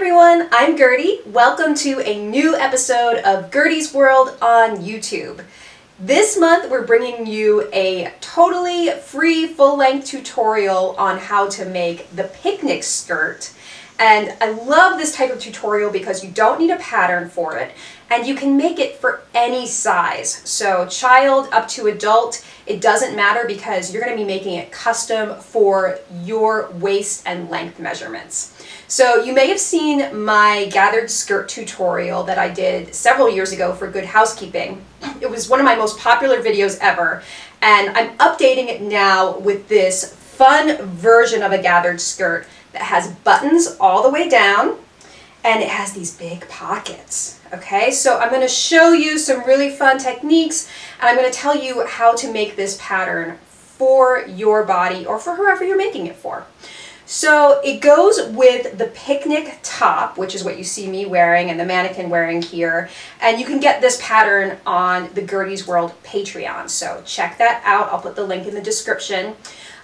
everyone, I'm Gertie. Welcome to a new episode of Gertie's World on YouTube. This month we're bringing you a totally free full-length tutorial on how to make the picnic skirt. And I love this type of tutorial because you don't need a pattern for it and you can make it for any size. So child up to adult, it doesn't matter because you're going to be making it custom for your waist and length measurements. So you may have seen my gathered skirt tutorial that I did several years ago for Good Housekeeping. It was one of my most popular videos ever, and I'm updating it now with this fun version of a gathered skirt that has buttons all the way down, and it has these big pockets. Okay, so I'm going to show you some really fun techniques, and I'm going to tell you how to make this pattern for your body or for whoever you're making it for. So it goes with the picnic top, which is what you see me wearing and the mannequin wearing here. And you can get this pattern on the Gertie's World Patreon. So check that out. I'll put the link in the description.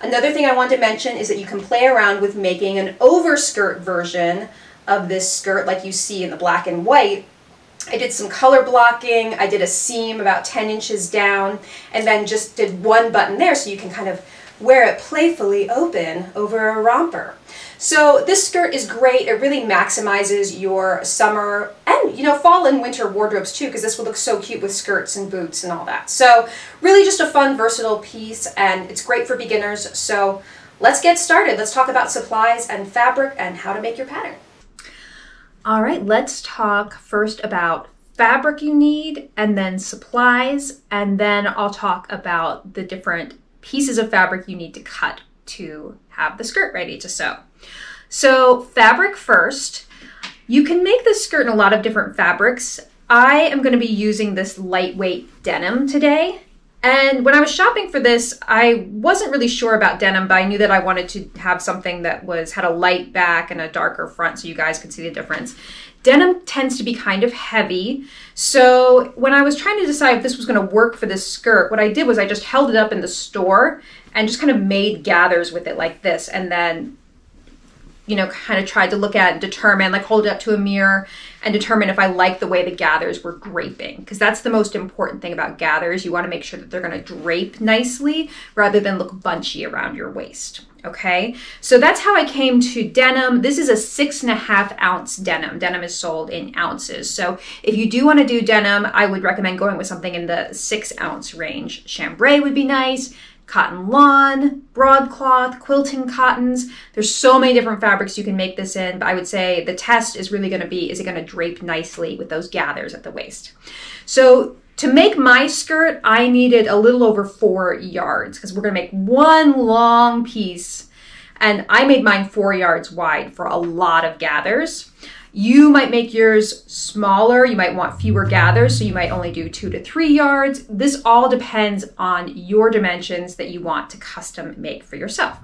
Another thing I want to mention is that you can play around with making an overskirt version of this skirt like you see in the black and white. I did some color blocking, I did a seam about 10 inches down, and then just did one button there so you can kind of wear it playfully open over a romper. So this skirt is great. It really maximizes your summer and, you know, fall and winter wardrobes too, because this will look so cute with skirts and boots and all that. So really just a fun, versatile piece, and it's great for beginners. So let's get started. Let's talk about supplies and fabric and how to make your pattern. All right, let's talk first about fabric you need and then supplies, and then I'll talk about the different pieces of fabric you need to cut to have the skirt ready to sew. So fabric first. You can make this skirt in a lot of different fabrics. I am going to be using this lightweight denim today. And when I was shopping for this, I wasn't really sure about denim, but I knew that I wanted to have something that was had a light back and a darker front so you guys could see the difference. Denim tends to be kind of heavy. So when I was trying to decide if this was going to work for this skirt, what I did was I just held it up in the store and just kind of made gathers with it like this and then you know, kind of tried to look at and determine, like hold it up to a mirror and determine if I like the way the gathers were draping. Because that's the most important thing about gathers. You want to make sure that they're going to drape nicely rather than look bunchy around your waist. Okay, so that's how I came to denim. This is a six and a half ounce denim. Denim is sold in ounces. So if you do want to do denim, I would recommend going with something in the six ounce range. Chambray would be nice cotton lawn, broadcloth, quilting cottons. There's so many different fabrics you can make this in, but I would say the test is really gonna be, is it gonna drape nicely with those gathers at the waist? So to make my skirt, I needed a little over four yards because we're gonna make one long piece and I made mine four yards wide for a lot of gathers. You might make yours smaller. You might want fewer gathers, so you might only do two to three yards. This all depends on your dimensions that you want to custom make for yourself.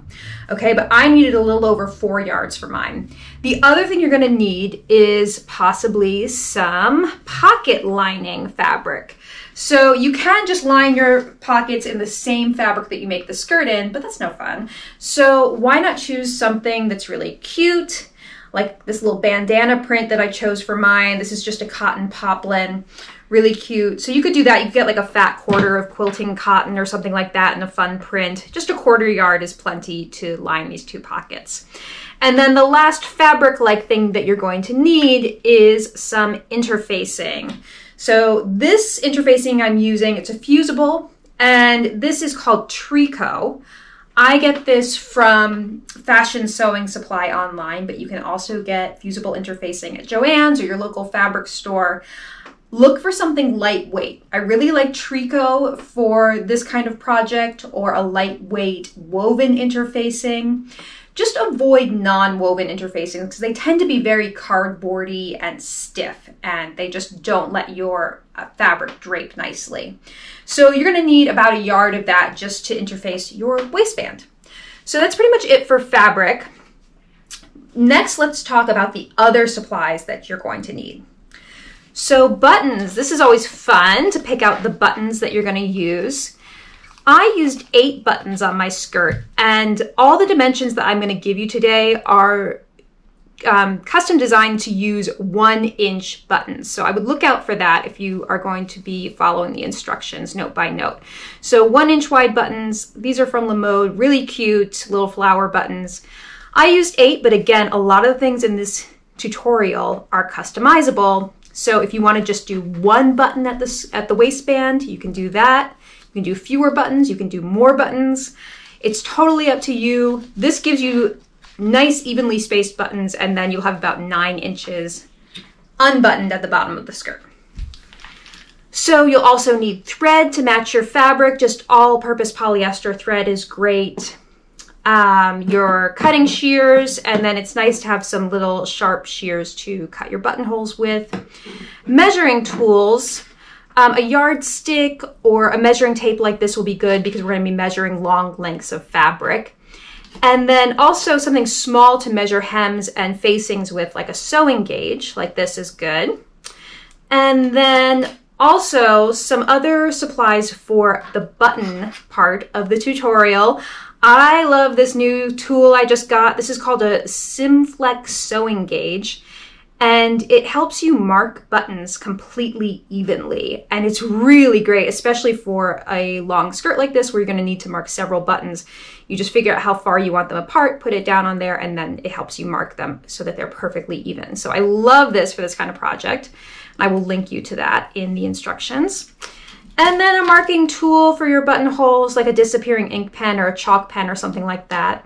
Okay, but I needed a little over four yards for mine. The other thing you're gonna need is possibly some pocket lining fabric. So you can just line your pockets in the same fabric that you make the skirt in, but that's no fun. So why not choose something that's really cute, like this little bandana print that I chose for mine. This is just a cotton poplin, really cute. So you could do that. You could get like a fat quarter of quilting cotton or something like that in a fun print. Just a quarter yard is plenty to line these two pockets. And then the last fabric-like thing that you're going to need is some interfacing. So this interfacing I'm using, it's a fusible, and this is called Tricot. I get this from Fashion Sewing Supply online, but you can also get fusible interfacing at Joann's or your local fabric store. Look for something lightweight. I really like Tricot for this kind of project or a lightweight woven interfacing just avoid non-woven interfacing because they tend to be very cardboardy and stiff and they just don't let your uh, fabric drape nicely. So you're going to need about a yard of that just to interface your waistband. So that's pretty much it for fabric. Next, let's talk about the other supplies that you're going to need. So buttons, this is always fun to pick out the buttons that you're going to use. I used eight buttons on my skirt and all the dimensions that I'm going to give you today are um, custom designed to use one inch buttons. So I would look out for that if you are going to be following the instructions note by note. So one inch wide buttons, these are from La Mode, really cute little flower buttons. I used eight, but again, a lot of the things in this tutorial are customizable. So if you want to just do one button at the, at the waistband, you can do that. You can do fewer buttons, you can do more buttons. It's totally up to you. This gives you nice evenly spaced buttons and then you'll have about nine inches unbuttoned at the bottom of the skirt. So you'll also need thread to match your fabric. Just all-purpose polyester thread is great. Um, your cutting shears, and then it's nice to have some little sharp shears to cut your buttonholes with. Measuring tools. Um, a yardstick or a measuring tape like this will be good because we're going to be measuring long lengths of fabric. And then also something small to measure hems and facings with, like a sewing gauge, like this is good. And then also some other supplies for the button part of the tutorial. I love this new tool I just got. This is called a Simflex sewing gauge and it helps you mark buttons completely evenly. And it's really great, especially for a long skirt like this where you're gonna need to mark several buttons. You just figure out how far you want them apart, put it down on there, and then it helps you mark them so that they're perfectly even. So I love this for this kind of project. I will link you to that in the instructions. And then a marking tool for your buttonholes, like a disappearing ink pen or a chalk pen or something like that.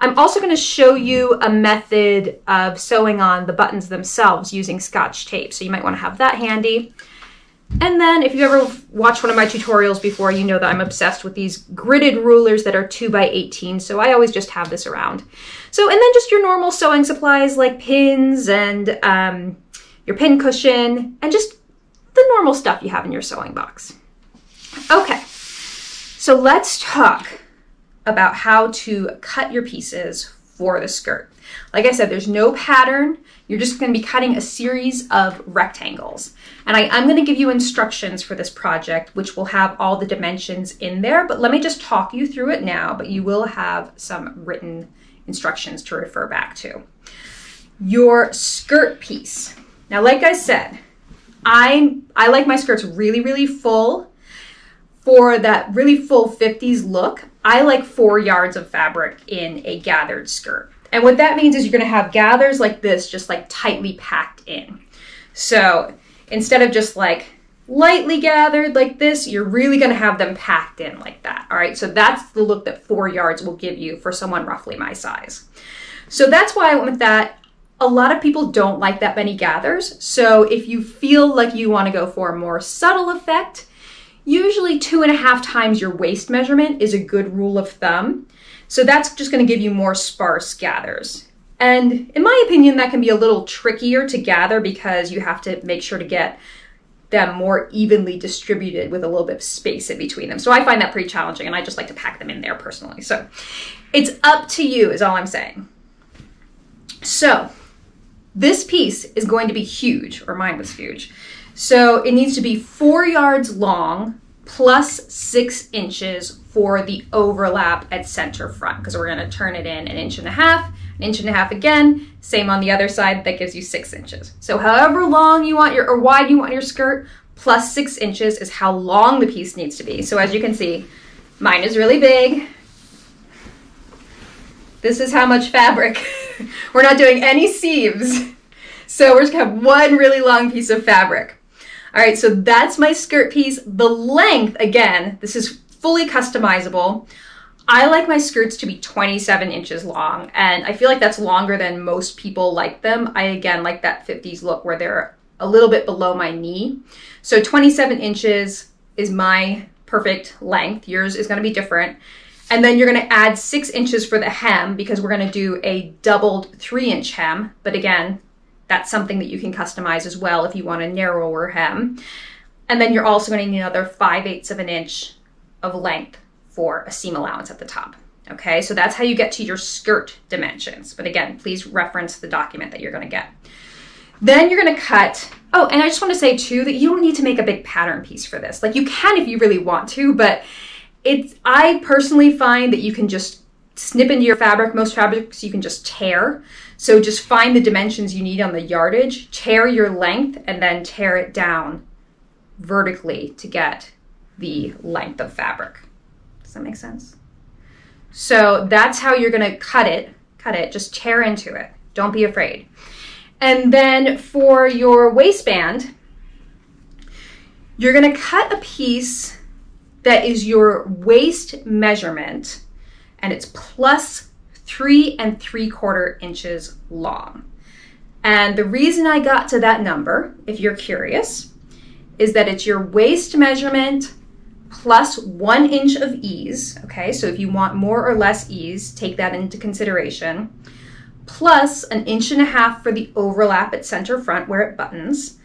I'm also going to show you a method of sewing on the buttons themselves using scotch tape. So you might want to have that handy. And then if you ever watched one of my tutorials before, you know that I'm obsessed with these gridded rulers that are 2 by 18 so I always just have this around. So, and then just your normal sewing supplies like pins and um, your pin cushion, and just the normal stuff you have in your sewing box. Okay, so let's talk about how to cut your pieces for the skirt. Like I said, there's no pattern. You're just going to be cutting a series of rectangles. And I, am going to give you instructions for this project, which will have all the dimensions in there. But let me just talk you through it now, but you will have some written instructions to refer back to. Your skirt piece. Now, like I said, I, I like my skirts really, really full for that really full 50s look, I like four yards of fabric in a gathered skirt. And what that means is you're gonna have gathers like this, just like tightly packed in. So instead of just like lightly gathered like this, you're really gonna have them packed in like that. All right, so that's the look that four yards will give you for someone roughly my size. So that's why I went with that. A lot of people don't like that many gathers. So if you feel like you wanna go for a more subtle effect, Usually two and a half times your waist measurement is a good rule of thumb. So that's just gonna give you more sparse gathers. And in my opinion, that can be a little trickier to gather because you have to make sure to get them more evenly distributed with a little bit of space in between them. So I find that pretty challenging and I just like to pack them in there personally. So it's up to you is all I'm saying. So this piece is going to be huge, or mine was huge. So it needs to be four yards long plus six inches for the overlap at center front because we're going to turn it in an inch and a half, an inch and a half again, same on the other side, that gives you six inches. So however long you want your, or wide you want your skirt, plus six inches is how long the piece needs to be. So as you can see, mine is really big. This is how much fabric. we're not doing any seams. So we're just gonna have one really long piece of fabric. All right, so that's my skirt piece. The length, again, this is fully customizable. I like my skirts to be 27 inches long, and I feel like that's longer than most people like them. I, again, like that 50s look where they're a little bit below my knee. So 27 inches is my perfect length. Yours is gonna be different. And then you're gonna add six inches for the hem because we're gonna do a doubled three inch hem. But again, that's something that you can customize as well if you want a narrower hem. And then you're also going to need another 5 eighths of an inch of length for a seam allowance at the top. Okay, so that's how you get to your skirt dimensions. But again, please reference the document that you're going to get. Then you're going to cut. Oh, and I just want to say too that you don't need to make a big pattern piece for this. Like you can if you really want to, but it's I personally find that you can just snip into your fabric. Most fabrics you can just tear. So just find the dimensions you need on the yardage, tear your length, and then tear it down vertically to get the length of fabric. Does that make sense? So that's how you're gonna cut it. Cut it, just tear into it. Don't be afraid. And then for your waistband, you're gonna cut a piece that is your waist measurement and it's plus three and three quarter inches long. And the reason I got to that number, if you're curious, is that it's your waist measurement plus one inch of ease. Okay, so if you want more or less ease, take that into consideration. Plus an inch and a half for the overlap at center front where it buttons,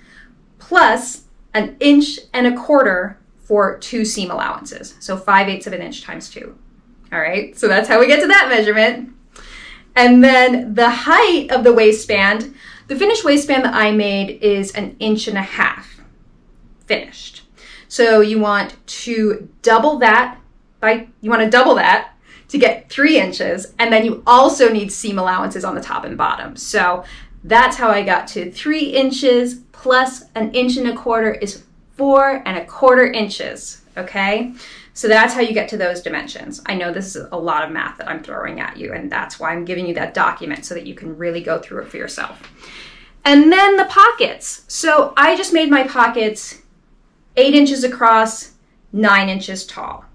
plus an inch and a quarter for two seam allowances. So 5 eighths of an inch times two. All right, so that's how we get to that measurement. And then the height of the waistband, the finished waistband that I made is an inch and a half finished. So you want to double that by, you want to double that to get three inches. And then you also need seam allowances on the top and bottom. So that's how I got to three inches plus an inch and a quarter is four and a quarter inches, okay? So that's how you get to those dimensions. I know this is a lot of math that I'm throwing at you, and that's why I'm giving you that document so that you can really go through it for yourself. And then the pockets. So I just made my pockets eight inches across, nine inches tall.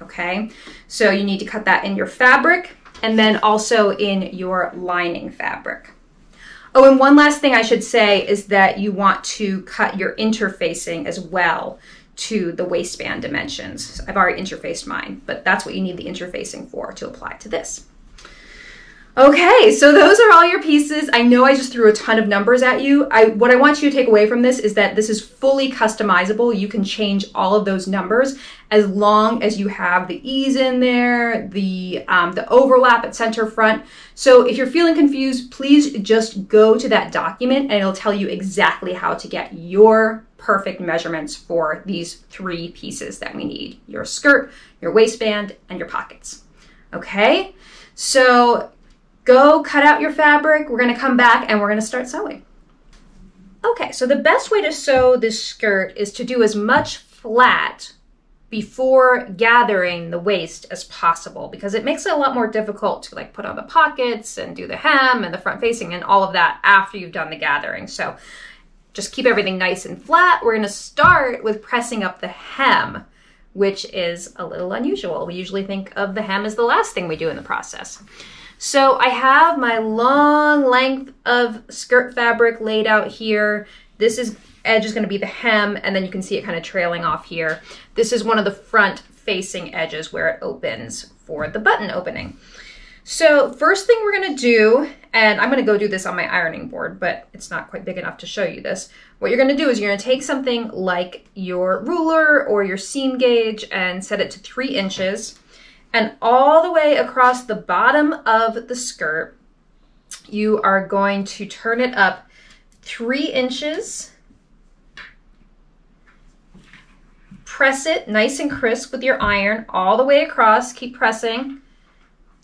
Okay, so you need to cut that in your fabric and then also in your lining fabric. Oh, and one last thing I should say is that you want to cut your interfacing as well to the waistband dimensions. I've already interfaced mine, but that's what you need the interfacing for to apply to this. Okay, so those are all your pieces. I know I just threw a ton of numbers at you. I, what I want you to take away from this is that this is fully customizable. You can change all of those numbers as long as you have the ease in there, the, um, the overlap at center front. So if you're feeling confused, please just go to that document and it'll tell you exactly how to get your perfect measurements for these three pieces that we need, your skirt, your waistband, and your pockets. Okay, so Go cut out your fabric. We're going to come back and we're going to start sewing. Okay, so the best way to sew this skirt is to do as much flat before gathering the waist as possible because it makes it a lot more difficult to like put on the pockets and do the hem and the front facing and all of that after you've done the gathering. So just keep everything nice and flat. We're going to start with pressing up the hem, which is a little unusual. We usually think of the hem as the last thing we do in the process. So I have my long length of skirt fabric laid out here. This is edge is going to be the hem, and then you can see it kind of trailing off here. This is one of the front facing edges where it opens for the button opening. So first thing we're going to do, and I'm going to go do this on my ironing board, but it's not quite big enough to show you this. What you're going to do is you're to take something like your ruler or your seam gauge and set it to three inches and all the way across the bottom of the skirt, you are going to turn it up three inches. Press it nice and crisp with your iron all the way across. Keep pressing.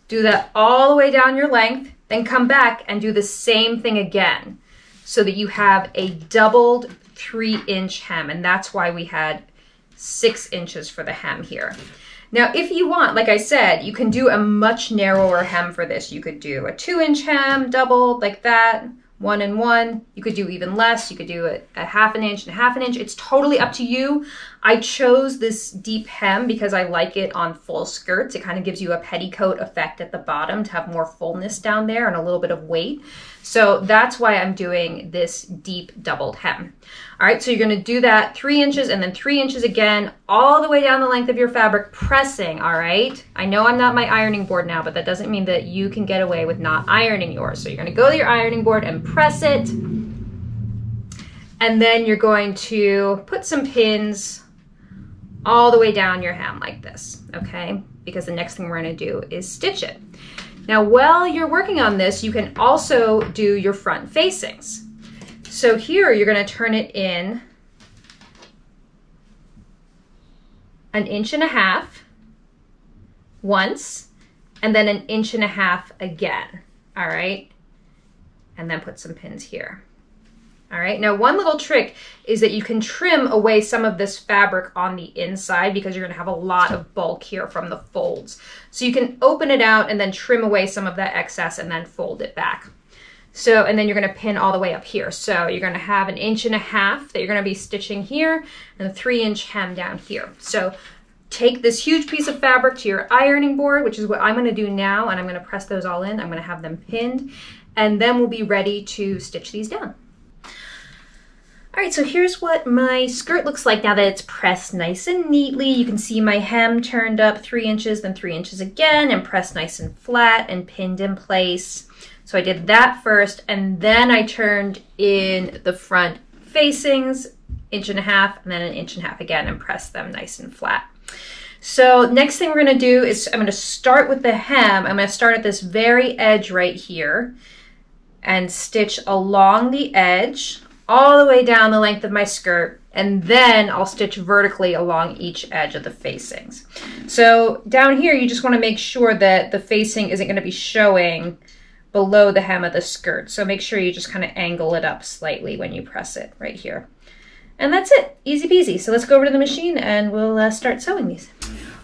Do that all the way down your length. Then come back and do the same thing again so that you have a doubled three inch hem. And that's why we had six inches for the hem here. Now, if you want, like I said, you can do a much narrower hem for this. You could do a two inch hem, doubled like that, one and one. You could do even less. You could do a, a half an inch and a half an inch. It's totally up to you. I chose this deep hem because I like it on full skirts. It kind of gives you a petticoat effect at the bottom to have more fullness down there and a little bit of weight. So that's why I'm doing this deep doubled hem. All right, so you're gonna do that three inches and then three inches again, all the way down the length of your fabric, pressing, all right? I know I'm not my ironing board now, but that doesn't mean that you can get away with not ironing yours. So you're gonna go to your ironing board and press it, and then you're going to put some pins all the way down your hem like this, okay? Because the next thing we're gonna do is stitch it. Now, while you're working on this, you can also do your front facings. So here you're gonna turn it in an inch and a half once, and then an inch and a half again. All right. And then put some pins here. All right, now one little trick is that you can trim away some of this fabric on the inside because you're gonna have a lot of bulk here from the folds. So you can open it out and then trim away some of that excess and then fold it back. So, and then you're gonna pin all the way up here. So you're gonna have an inch and a half that you're gonna be stitching here and a three inch hem down here. So take this huge piece of fabric to your ironing board, which is what I'm gonna do now, and I'm gonna press those all in. I'm gonna have them pinned, and then we'll be ready to stitch these down. All right, so here's what my skirt looks like now that it's pressed nice and neatly. You can see my hem turned up three inches, then three inches again, and pressed nice and flat and pinned in place. So I did that first, and then I turned in the front facings, inch and a half, and then an inch and a half again, and pressed them nice and flat. So next thing we're gonna do is I'm gonna start with the hem. I'm gonna start at this very edge right here and stitch along the edge all the way down the length of my skirt and then I'll stitch vertically along each edge of the facings. So down here you just want to make sure that the facing isn't going to be showing below the hem of the skirt. So make sure you just kind of angle it up slightly when you press it right here. And that's it, easy peasy. So let's go over to the machine and we'll uh, start sewing these.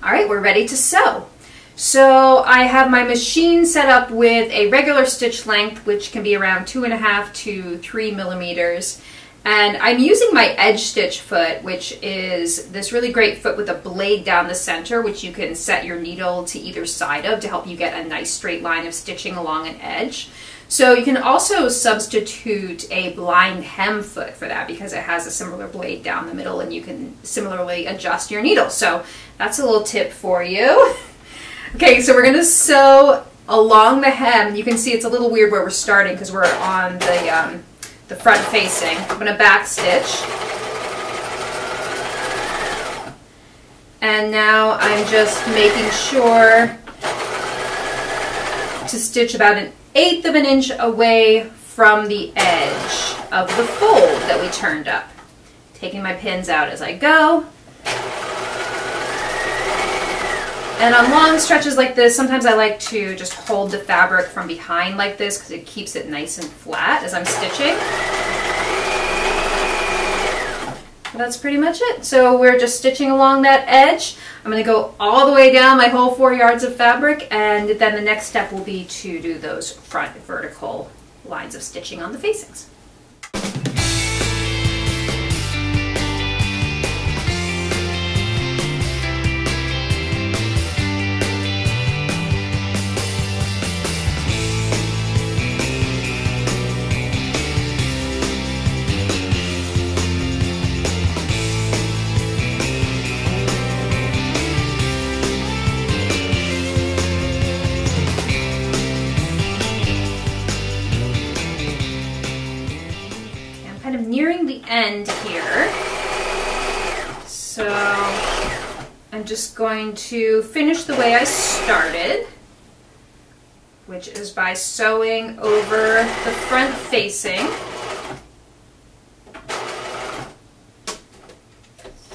All right, we're ready to sew. So I have my machine set up with a regular stitch length, which can be around two and a half to three millimeters. And I'm using my edge stitch foot, which is this really great foot with a blade down the center, which you can set your needle to either side of to help you get a nice straight line of stitching along an edge. So you can also substitute a blind hem foot for that because it has a similar blade down the middle and you can similarly adjust your needle. So that's a little tip for you. Okay, so we're gonna sew along the hem. You can see it's a little weird where we're starting because we're on the, um, the front facing. I'm gonna back stitch. And now I'm just making sure to stitch about an eighth of an inch away from the edge of the fold that we turned up. Taking my pins out as I go. And on long stretches like this, sometimes I like to just hold the fabric from behind like this because it keeps it nice and flat as I'm stitching. That's pretty much it. So we're just stitching along that edge. I'm going to go all the way down my whole four yards of fabric and then the next step will be to do those front vertical lines of stitching on the facings. I'm just going to finish the way I started, which is by sewing over the front facing.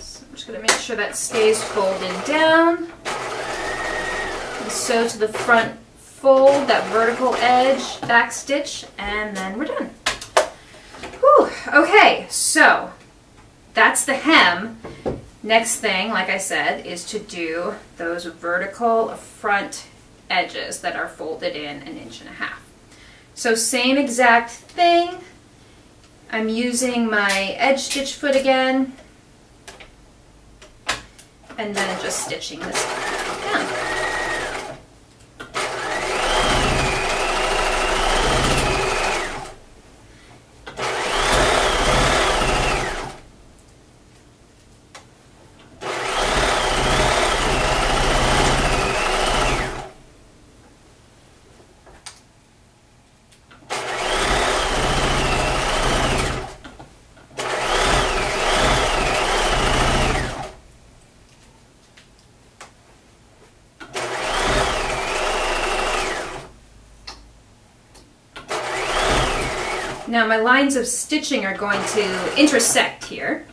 So I'm just going to make sure that stays folded down. And sew to the front fold, that vertical edge, back stitch, and then we're done. Whew. Okay, so that's the hem. Next thing, like I said, is to do those vertical front edges that are folded in an inch and a half. So same exact thing. I'm using my edge stitch foot again and then just stitching this down. Now my lines of stitching are going to intersect here.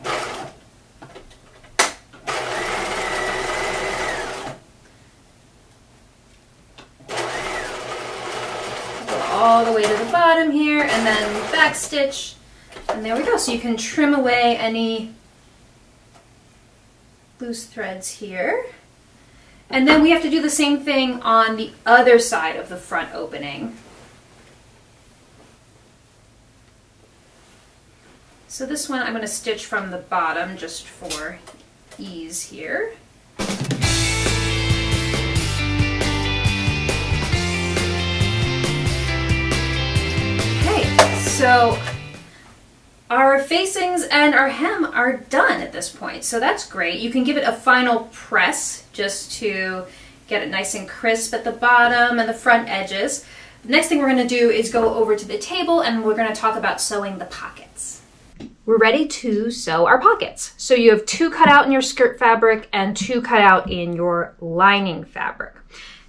Go all the way to the bottom here and then back stitch. And there we go. So you can trim away any loose threads here. And then we have to do the same thing on the other side of the front opening. So this one I'm going to stitch from the bottom just for ease here. Okay, so our facings and our hem are done at this point, so that's great. You can give it a final press just to get it nice and crisp at the bottom and the front edges. The next thing we're going to do is go over to the table and we're going to talk about sewing the pockets we're ready to sew our pockets. So you have two cut out in your skirt fabric and two cut out in your lining fabric.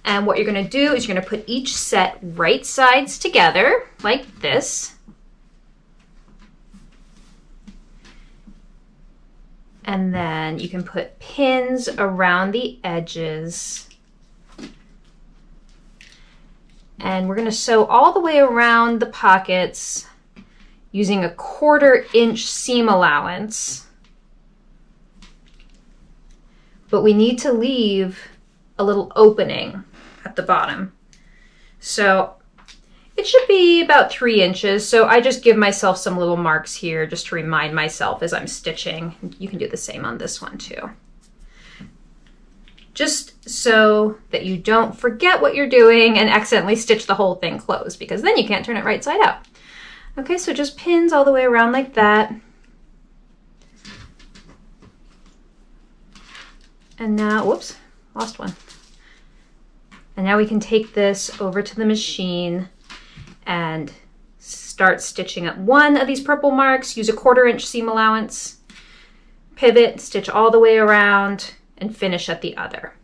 And what you're gonna do is you're gonna put each set right sides together like this. And then you can put pins around the edges. And we're gonna sew all the way around the pockets using a quarter inch seam allowance. But we need to leave a little opening at the bottom. So it should be about three inches. So I just give myself some little marks here just to remind myself as I'm stitching. You can do the same on this one too. Just so that you don't forget what you're doing and accidentally stitch the whole thing closed because then you can't turn it right side out. Okay, so just pins all the way around like that. And now, whoops, lost one. And now we can take this over to the machine and start stitching up one of these purple marks, use a quarter inch seam allowance, pivot, stitch all the way around, and finish at the other.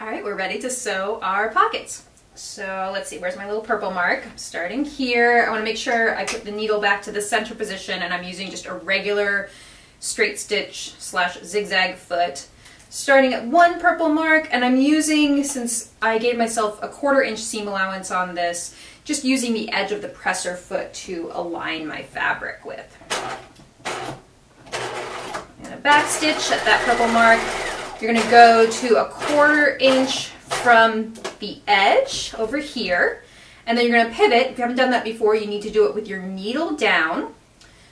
All right, we're ready to sew our pockets. So let's see, where's my little purple mark? I'm starting here. I wanna make sure I put the needle back to the center position and I'm using just a regular straight stitch slash zigzag foot. Starting at one purple mark and I'm using, since I gave myself a quarter inch seam allowance on this, just using the edge of the presser foot to align my fabric with. And a back stitch at that purple mark. You're gonna go to a quarter inch from the edge over here. And then you're going to pivot. If you haven't done that before, you need to do it with your needle down.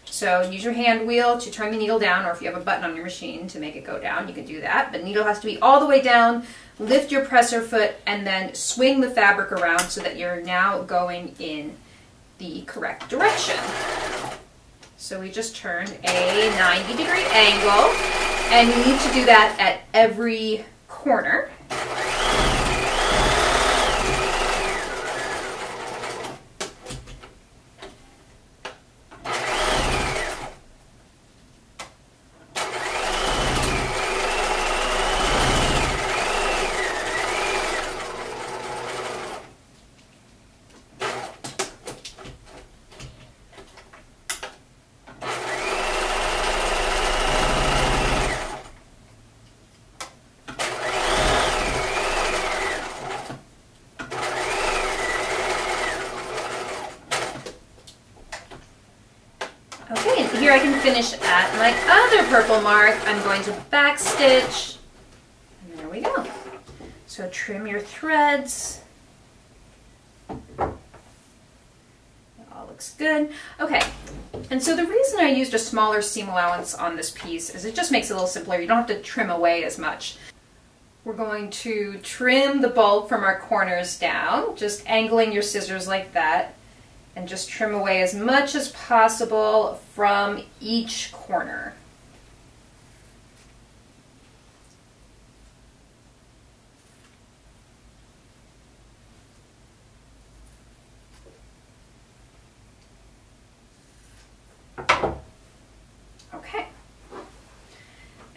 So use your hand wheel to turn the needle down, or if you have a button on your machine to make it go down, you can do that. But needle has to be all the way down. Lift your presser foot and then swing the fabric around so that you're now going in the correct direction. So we just turned a 90 degree angle and you need to do that at every corner. here I can finish at my other purple mark. I'm going to back stitch. And there we go. So trim your threads. It all looks good. Okay, and so the reason I used a smaller seam allowance on this piece is it just makes it a little simpler. You don't have to trim away as much. We're going to trim the bulk from our corners down, just angling your scissors like that and just trim away as much as possible from each corner. Okay.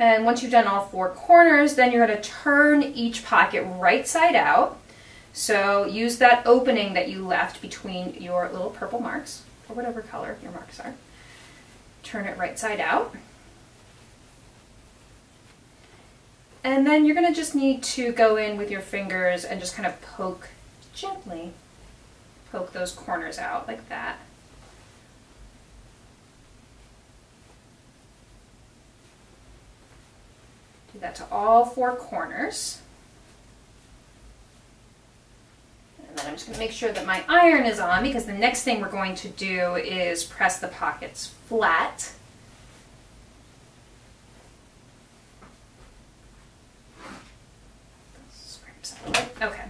And once you've done all four corners, then you're going to turn each pocket right side out so use that opening that you left between your little purple marks, or whatever color your marks are. Turn it right side out. And then you're going to just need to go in with your fingers and just kind of poke gently poke those corners out like that. That to all four corners. And then I'm just going to make sure that my iron is on because the next thing we're going to do is press the pockets flat. Okay.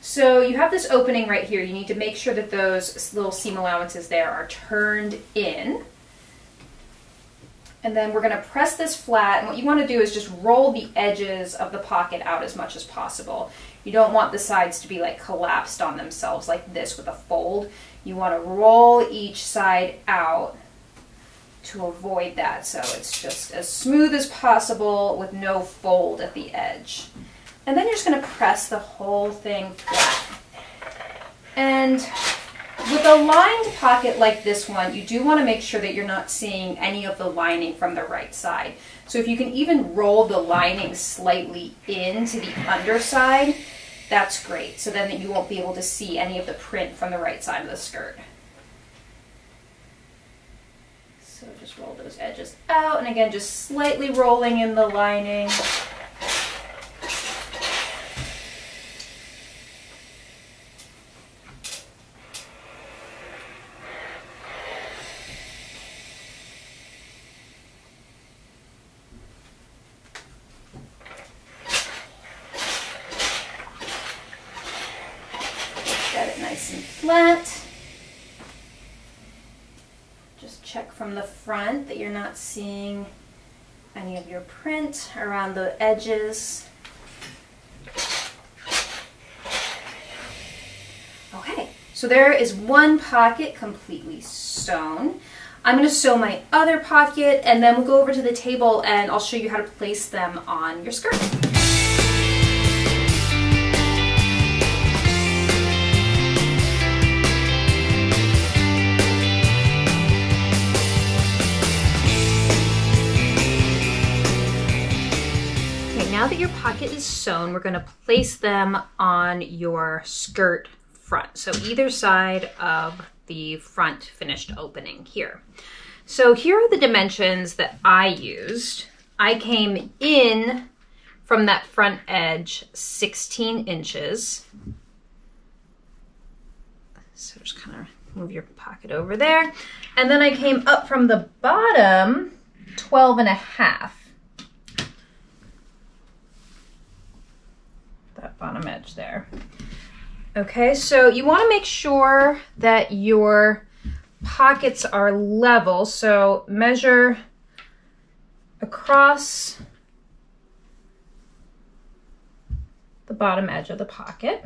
So you have this opening right here. You need to make sure that those little seam allowances there are turned in. And then we're going to press this flat. And what you want to do is just roll the edges of the pocket out as much as possible. You don't want the sides to be like collapsed on themselves like this with a fold. You want to roll each side out to avoid that. So it's just as smooth as possible with no fold at the edge. And then you're just going to press the whole thing flat. And with a lined pocket like this one, you do want to make sure that you're not seeing any of the lining from the right side. So if you can even roll the lining slightly into the underside, that's great. So then you won't be able to see any of the print from the right side of the skirt. So just roll those edges out, and again, just slightly rolling in the lining. flat. Just check from the front that you're not seeing any of print around the edges. Okay, so there is one pocket completely sewn. I'm going to sew my other pocket and then we'll go over to the table and I'll show you how to place them on your skirt. Your pocket is sewn, we're gonna place them on your skirt front. So either side of the front finished opening here. So here are the dimensions that I used. I came in from that front edge 16 inches. So just kind of move your pocket over there. And then I came up from the bottom 12 and a half. That bottom edge there. Okay, so you want to make sure that your pockets are level. So measure across the bottom edge of the pocket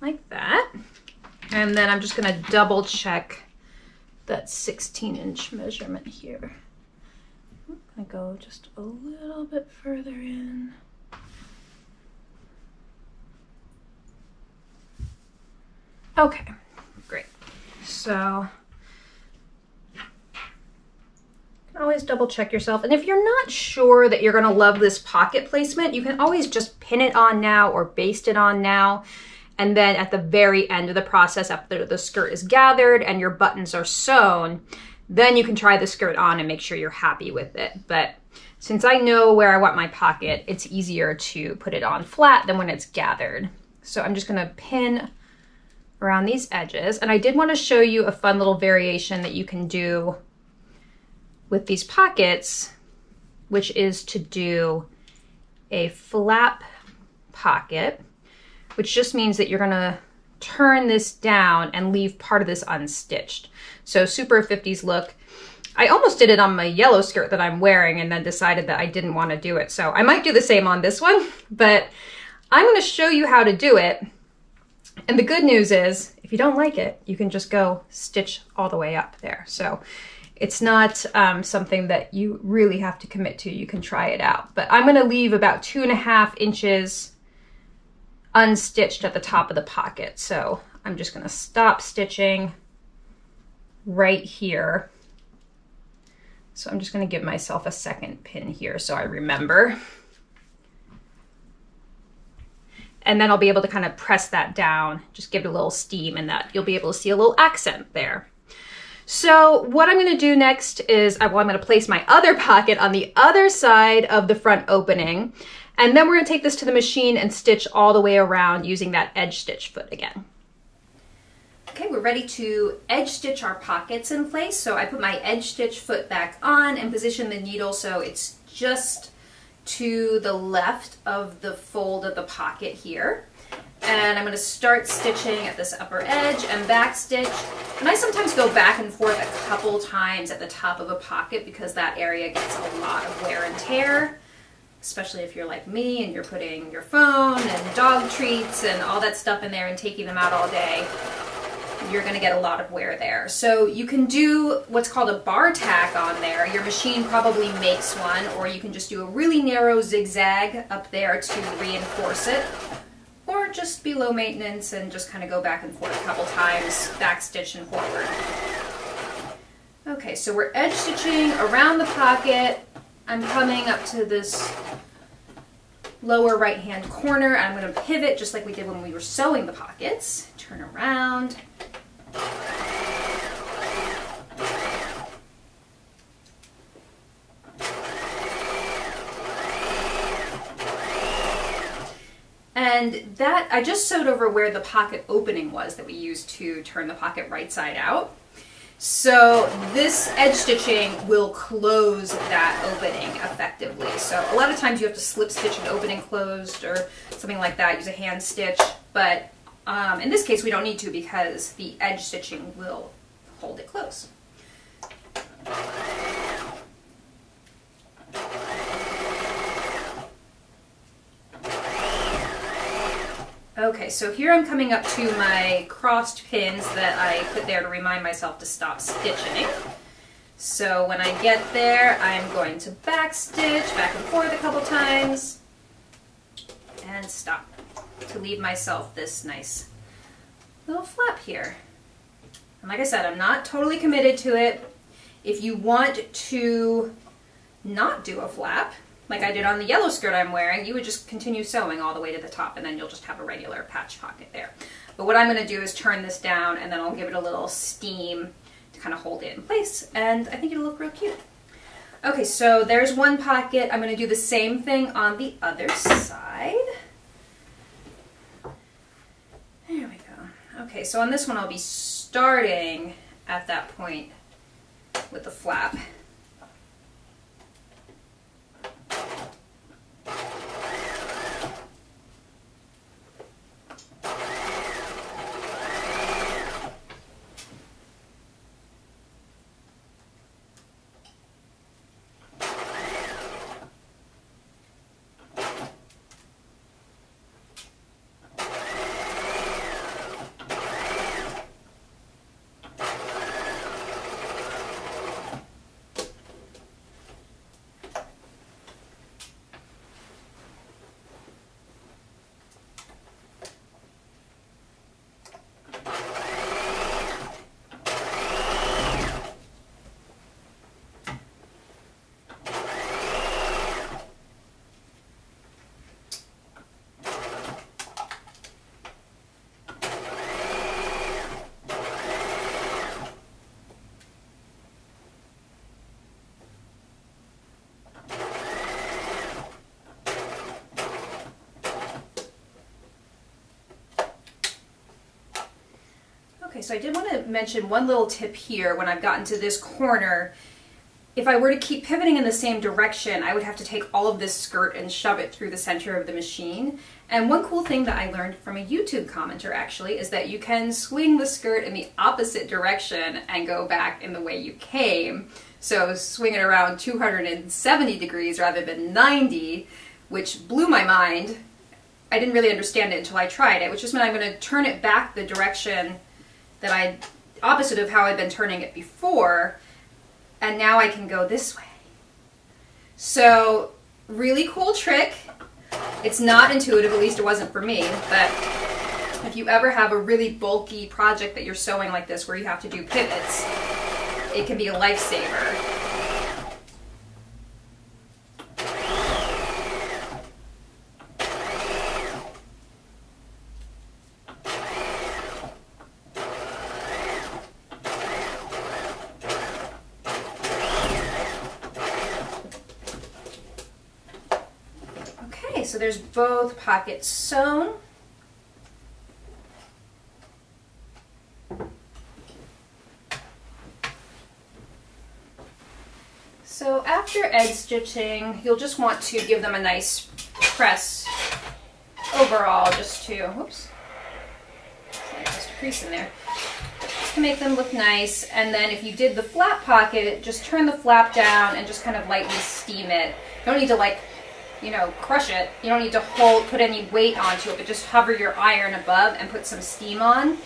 like that. And then I'm just going to double check that 16 inch measurement here. I'm to go just a little bit further in. Okay, great. So always double check yourself. And if you're not sure that you're gonna love this pocket placement, you can always just pin it on now or baste it on now. And then at the very end of the process, after the skirt is gathered and your buttons are sewn, then you can try the skirt on and make sure you're happy with it. But since I know where I want my pocket, it's easier to put it on flat than when it's gathered. So I'm just gonna pin around these edges. And I did want to show you a fun little variation that you can do with these pockets, which is to do a flap pocket, which just means that you're gonna turn this down and leave part of this unstitched. So super 50s look. I almost did it on my yellow skirt that I'm wearing and then decided that I didn't want to do it. So I might do the same on this one, but I'm going to show you how to do it and the good news is, if you don't like it, you can just go stitch all the way up there. So it's not um, something that you really have to commit to. You can try it out. But I'm gonna leave about two and a half inches unstitched at the top of the pocket. So I'm just gonna stop stitching right here. So I'm just gonna give myself a second pin here so I remember. And then I'll be able to kind of press that down, just give it a little steam and that you'll be able to see a little accent there. So what I'm gonna do next is, well, I'm gonna place my other pocket on the other side of the front opening, and then we're gonna take this to the machine and stitch all the way around using that edge stitch foot again. Okay, we're ready to edge stitch our pockets in place. So I put my edge stitch foot back on and position the needle so it's just to the left of the fold of the pocket here. And I'm going to start stitching at this upper edge and back stitch. And I sometimes go back and forth a couple times at the top of a pocket because that area gets a lot of wear and tear, especially if you're like me and you're putting your phone and dog treats and all that stuff in there and taking them out all day you're going to get a lot of wear there. So you can do what's called a bar tack on there. Your machine probably makes one, or you can just do a really narrow zigzag up there to reinforce it. Or just be low maintenance and just kind of go back and forth a couple times, back stitch and forward. Okay, so we're edge stitching around the pocket. I'm coming up to this lower right hand corner. I'm going to pivot just like we did when we were sewing the pockets. Turn around. And that, I just sewed over where the pocket opening was that we used to turn the pocket right side out. So this edge stitching will close that opening effectively. So a lot of times you have to slip stitch an opening closed or something like that, use a hand stitch, but um, in this case we don't need to because the edge stitching will hold it close. Okay, so here I'm coming up to my crossed pins that I put there to remind myself to stop stitching. So when I get there, I'm going to back stitch back and forth a couple times and stop to leave myself this nice little flap here. And like I said, I'm not totally committed to it. If you want to not do a flap, like I did on the yellow skirt I'm wearing, you would just continue sewing all the way to the top and then you'll just have a regular patch pocket there. But what I'm going to do is turn this down and then I'll give it a little steam to kind of hold it in place and I think it'll look real cute. Okay, so there's one pocket. I'm going to do the same thing on the other side. There we go. Okay, so on this one I'll be starting at that point with the flap. Okay, so I did want to mention one little tip here when I've gotten to this corner. If I were to keep pivoting in the same direction, I would have to take all of this skirt and shove it through the center of the machine. And one cool thing that I learned from a YouTube commenter actually is that you can swing the skirt in the opposite direction and go back in the way you came. So swing it around 270 degrees rather than 90, which blew my mind. I didn't really understand it until I tried it, which just meant I'm going to turn it back the direction that I, opposite of how I've been turning it before, and now I can go this way. So really cool trick. It's not intuitive, at least it wasn't for me, but if you ever have a really bulky project that you're sewing like this where you have to do pivots, it can be a lifesaver. there's both pockets sewn. So after edge stitching, you'll just want to give them a nice press overall just to, whoops, just a crease in there, just to make them look nice. And then if you did the flap pocket, just turn the flap down and just kind of lightly steam it. You don't need to like, you know, crush it. You don't need to hold, put any weight onto it, but just hover your iron above and put some steam on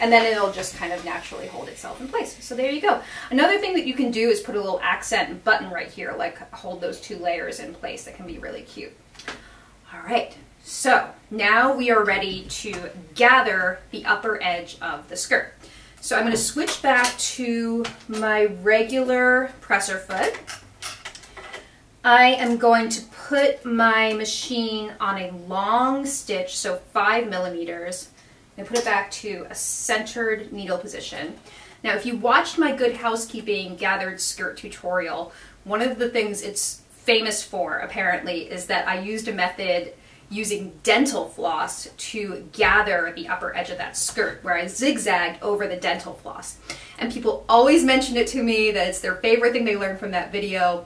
and then it'll just kind of naturally hold itself in place. So there you go. Another thing that you can do is put a little accent button right here, like hold those two layers in place. That can be really cute. All right, so now we are ready to gather the upper edge of the skirt. So I'm going to switch back to my regular presser foot. I am going to put my machine on a long stitch, so five millimeters, and put it back to a centered needle position. Now, if you watched my Good Housekeeping gathered skirt tutorial, one of the things it's famous for, apparently, is that I used a method using dental floss to gather the upper edge of that skirt, where I zigzagged over the dental floss. And people always mention it to me that it's their favorite thing they learned from that video.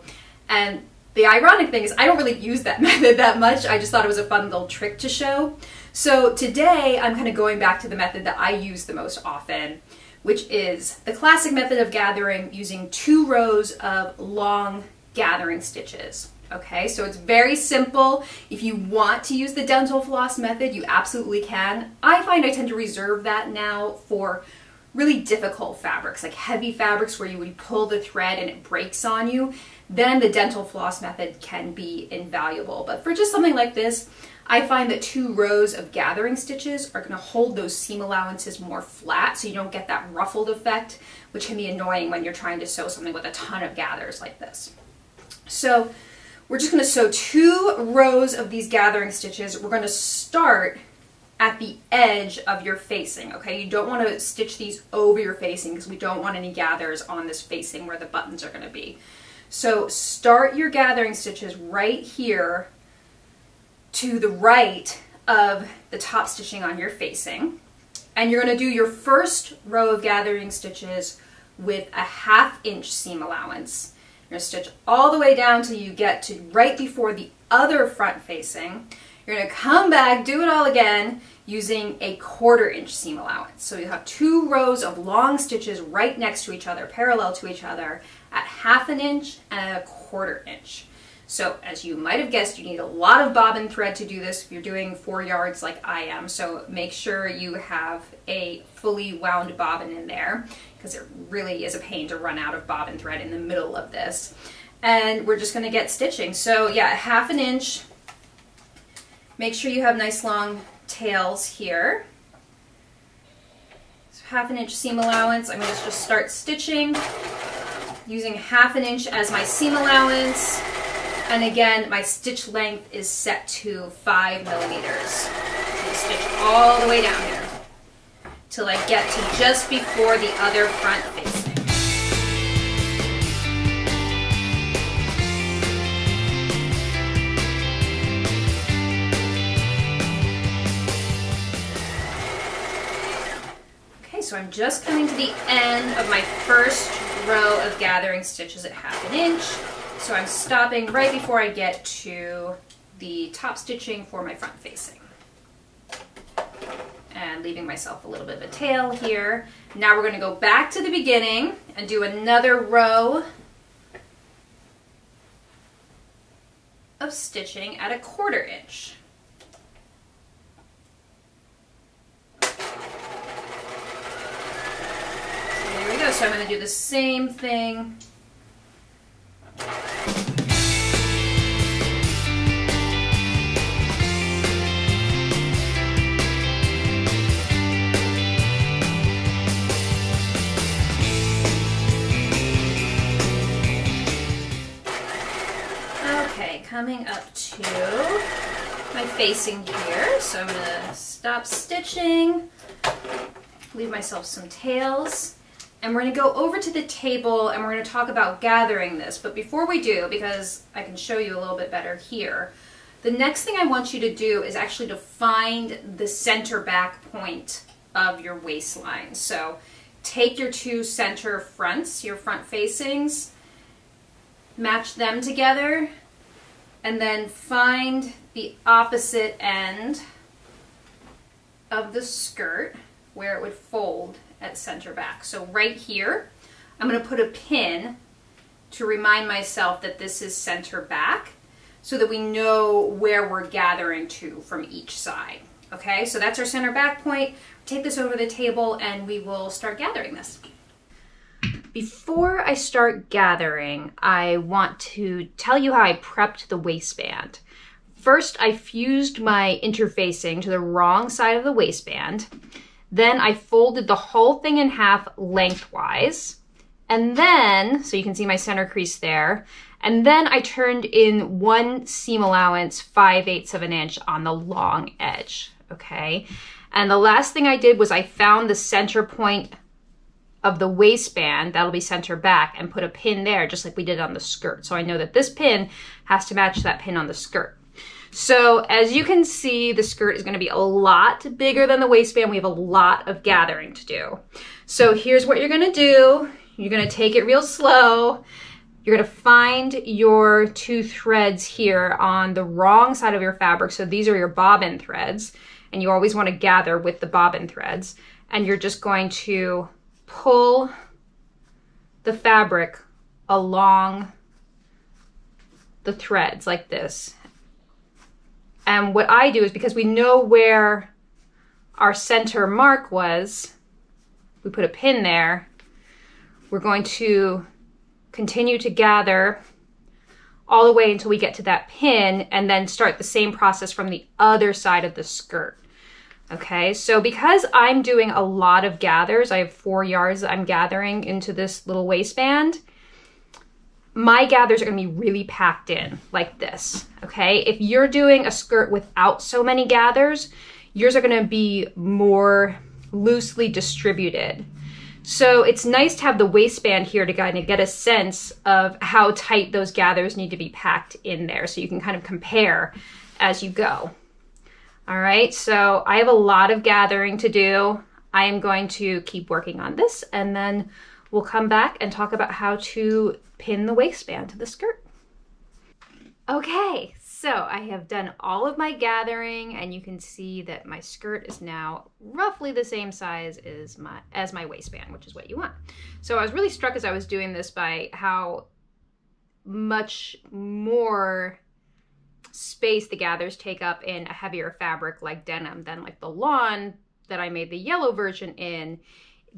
And the ironic thing is I don't really use that method that much. I just thought it was a fun little trick to show. So today I'm kind of going back to the method that I use the most often, which is the classic method of gathering using two rows of long gathering stitches. Okay, so it's very simple. If you want to use the dental floss method, you absolutely can. I find I tend to reserve that now for really difficult fabrics, like heavy fabrics where you would pull the thread and it breaks on you, then the dental floss method can be invaluable. But for just something like this, I find that two rows of gathering stitches are going to hold those seam allowances more flat so you don't get that ruffled effect, which can be annoying when you're trying to sew something with a ton of gathers like this. So we're just going to sew two rows of these gathering stitches. We're going to start at the edge of your facing, okay? You don't want to stitch these over your facing because we don't want any gathers on this facing where the buttons are going to be. So start your gathering stitches right here to the right of the top stitching on your facing. And you're going to do your first row of gathering stitches with a half inch seam allowance. You're going to stitch all the way down till you get to right before the other front facing. You're going to come back, do it all again using a quarter inch seam allowance. So you have two rows of long stitches right next to each other, parallel to each other, at half an inch and a quarter inch. So as you might have guessed, you need a lot of bobbin thread to do this if you're doing four yards like I am. So make sure you have a fully wound bobbin in there because it really is a pain to run out of bobbin thread in the middle of this. And we're just gonna get stitching. So yeah, half an inch. Make sure you have nice long tails here. So half an inch seam allowance. I'm gonna just start stitching using half an inch as my seam allowance. And again, my stitch length is set to five millimeters. I stitch all the way down here till I get to just before the other front facing. Okay, so I'm just coming to the end of my first row of gathering stitches at half an inch. So I'm stopping right before I get to the top stitching for my front facing. And leaving myself a little bit of a tail here. Now we're going to go back to the beginning and do another row of stitching at a quarter inch. So there we go. So I'm going to do the same thing Okay, coming up to my facing here. So I'm gonna stop stitching, leave myself some tails, and we're gonna go over to the table and we're gonna talk about gathering this. But before we do, because I can show you a little bit better here, The next thing I want you to do is actually to find the center back point of your waistline. So take your two center fronts, your front facings, match them together, and then find the opposite end of the skirt where it would fold at center back. So right here, I'm going to put a pin to remind myself that this is center back so that we know where we're gathering to from each side. Okay, so that's our center back point. Take this over the table and we will start gathering this. Before I start gathering, I want to tell you how I prepped the waistband. First, I fused my interfacing to the wrong side of the waistband. Then I folded the whole thing in half lengthwise. And then, so you can see my center crease there. And then I turned in one seam allowance, 5 eighths of an inch on the long edge, okay? And the last thing I did was I found the center point of the waistband, that'll be center back, and put a pin there, just like we did on the skirt. So I know that this pin has to match that pin on the skirt. So as you can see, the skirt is gonna be a lot bigger than the waistband. We have a lot of gathering to do. So here's what you're gonna do. You're gonna take it real slow. You're gonna find your two threads here on the wrong side of your fabric. So these are your bobbin threads and you always wanna gather with the bobbin threads. And you're just going to pull the fabric along the threads like this and what I do is because we know where our center mark was, we put a pin there, we're going to continue to gather all the way until we get to that pin and then start the same process from the other side of the skirt. Okay, so because I'm doing a lot of gathers, I have four yards I'm gathering into this little waistband, my gathers are gonna be really packed in like this, okay? If you're doing a skirt without so many gathers, yours are gonna be more loosely distributed. So it's nice to have the waistband here to kind of get a sense of how tight those gathers need to be packed in there so you can kind of compare as you go. All right, so I have a lot of gathering to do. I am going to keep working on this and then we'll come back and talk about how to pin the waistband to the skirt. Okay, so I have done all of my gathering and you can see that my skirt is now roughly the same size as my, as my waistband, which is what you want. So I was really struck as I was doing this by how much more space the gathers take up in a heavier fabric like denim than like the lawn that I made the yellow version in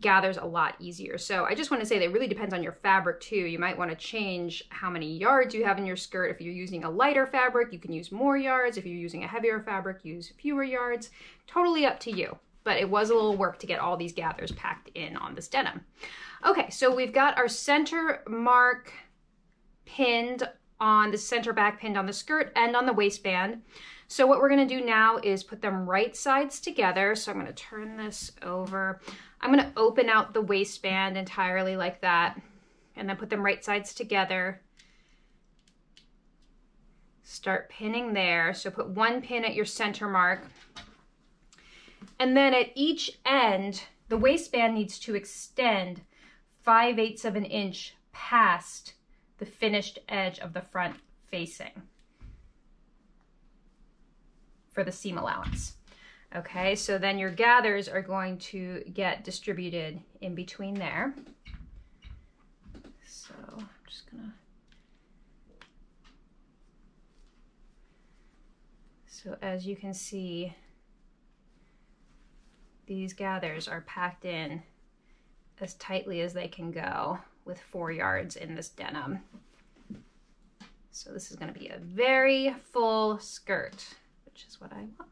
gathers a lot easier. So I just want to say that it really depends on your fabric too. You might want to change how many yards you have in your skirt. If you're using a lighter fabric, you can use more yards. If you're using a heavier fabric, use fewer yards. Totally up to you. But it was a little work to get all these gathers packed in on this denim. Okay, so we've got our center mark pinned on the center back pinned on the skirt and on the waistband. So what we're gonna do now is put them right sides together. So I'm gonna turn this over. I'm gonna open out the waistband entirely like that and then put them right sides together. Start pinning there. So put one pin at your center mark. And then at each end, the waistband needs to extend 5 eighths of an inch past the finished edge of the front facing for the seam allowance. Okay, so then your gathers are going to get distributed in between there. So I'm just gonna. So as you can see, these gathers are packed in as tightly as they can go with four yards in this denim. So this is gonna be a very full skirt, which is what I want.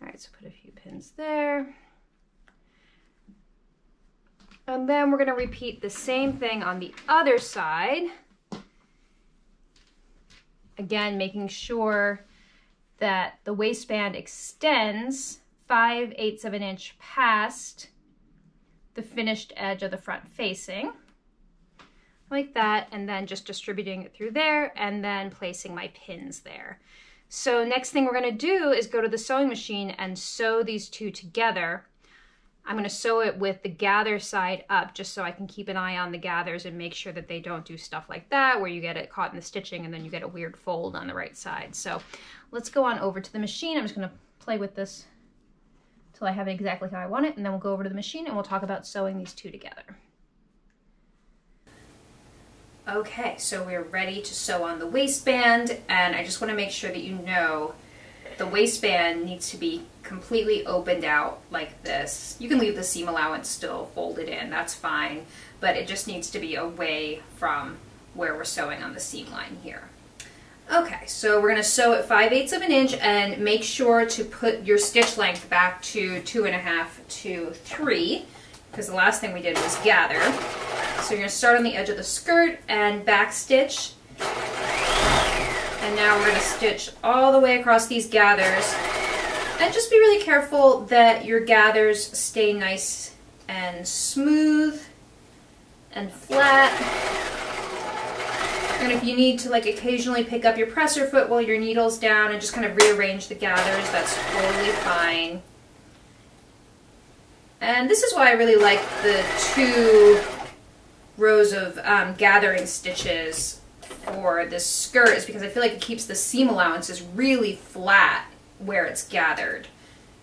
All right, so put a few pins there. And then we're gonna repeat the same thing on the other side. Again, making sure that the waistband extends 5 eighths of an inch past the finished edge of the front facing. like that, and then just distributing it through there and then placing my pins there. So next thing we're gonna do is go to the sewing machine and sew these two together. I'm gonna sew it with the gather side up just so I can keep an eye on the gathers and make sure that they don't do stuff like that where you get it caught in the stitching and then you get a weird fold on the right side. So let's go on over to the machine. I'm just gonna play with this till I have it exactly how I want it and then we'll go over to the machine and we'll talk about sewing these two together. Okay, so we're ready to sew on the waistband, and I just want to make sure that you know the waistband needs to be completely opened out like this. You can leave the seam allowance still folded in, that's fine, but it just needs to be away from where we're sewing on the seam line here. Okay, so we're going to sew at 5 eighths of an inch and make sure to put your stitch length back to two and a half to three because the last thing we did was gather. So you're to start on the edge of the skirt and back stitch. And now we're to stitch all the way across these gathers. And just be really careful that your gathers stay nice and smooth and flat. And if you need to like occasionally pick up your presser foot while your needle's down and just kind of rearrange the gathers, that's totally fine. And this is why I really like the two rows of um, gathering stitches for this skirt is because I feel like it keeps the seam allowances really flat where it's gathered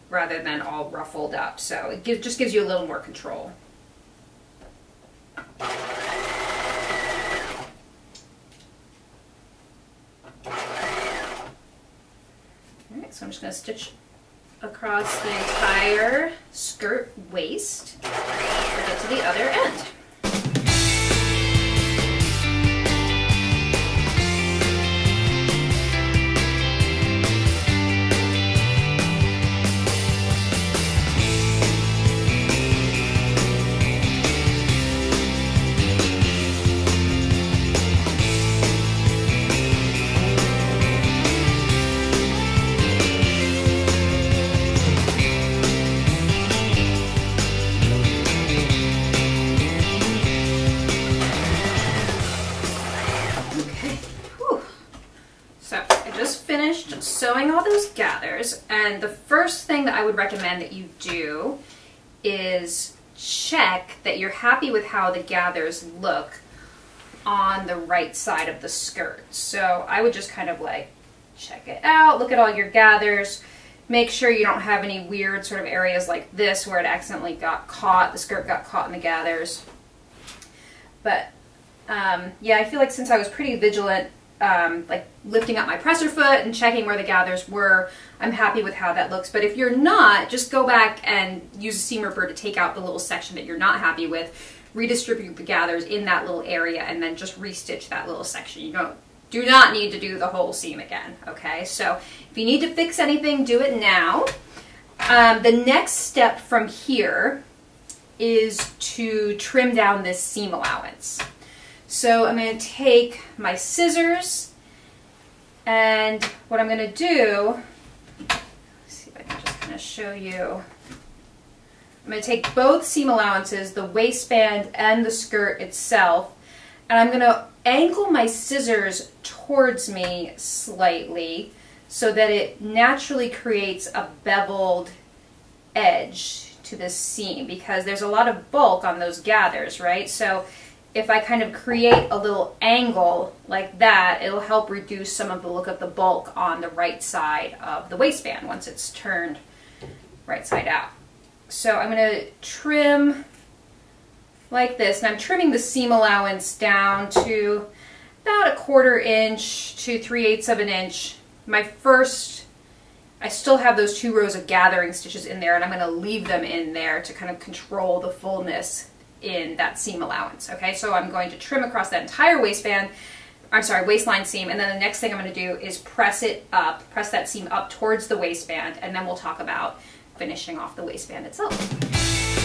rather than all ruffled up. So it just gives you a little more control. Alright, so I'm just going to stitch across the entire skirt waist. get to the other end. Gathers and the first thing that I would recommend that you do is check that you're happy with how the gathers look on the right side of the skirt. So I would just kind of like check it out, look at all your gathers, make sure you don't have any weird sort of areas like this where it accidentally got caught, the skirt got caught in the gathers. But um, yeah, I feel like since I was pretty vigilant um, like lifting up my presser foot and checking where the gathers were. I'm happy with how that looks. But if you're not, just go back and use a seam ripper to take out the little section that you're not happy with, redistribute the gathers in that little area, and then just restitch that little section. You don't do not need to do the whole seam again, okay? So if you need to fix anything, do it now. Um, the next step from here is to trim down this seam allowance. So I'm going to take my scissors and what I'm going to do, see if I can just kind of show you. I'm going to take both seam allowances, the waistband and the skirt itself, and I'm going to angle my scissors towards me slightly so that it naturally creates a beveled edge to this seam because there's a lot of bulk on those gathers, right? So if I kind of create a little angle like that, it'll help reduce some of the look of the bulk on the right side of the waistband once it's turned right side out. So I'm going to trim like this, and I'm trimming the seam allowance down to about a quarter inch to three eighths of an inch. My first, I still have those two rows of gathering stitches in there, and I'm going to leave them in there to kind of control the fullness in that seam allowance. Okay, so I'm going to trim across that entire waistband, I'm sorry, waistline seam, and then the next thing I'm going to do is press it up, press that seam up towards the waistband, and then we'll talk about finishing off the waistband itself.